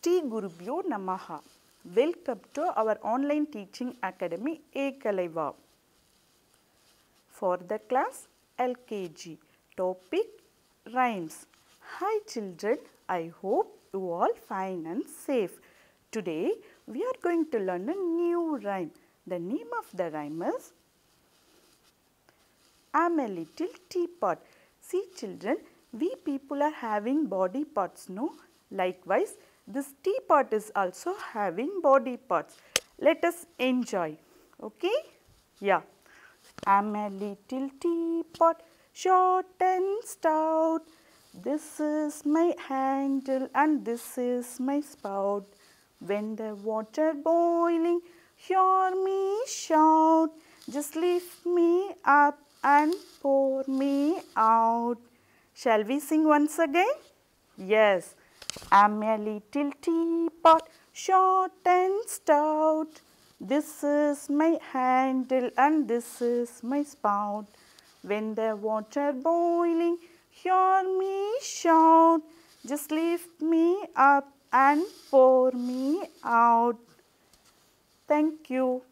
Sri Gurubhyo Namaha. Welcome to our online teaching academy Ekalaiva. For the class LKG. Topic Rhymes. Hi children, I hope you all fine and safe. Today we are going to learn a new rhyme. The name of the rhyme is I'm a little teapot. See children, we people are having body parts, no? Likewise, this teapot is also having body parts. Let us enjoy. Okay? Yeah. I'm a little teapot, short and stout. This is my handle and this is my spout. When the water boiling, hear me shout. Just lift me up and pour me out. Shall we sing once again? Yes. I'm a little teapot, short and stout. This is my handle and this is my spout. When the water boiling, hear me shout. Just lift me up and pour me out. Thank you.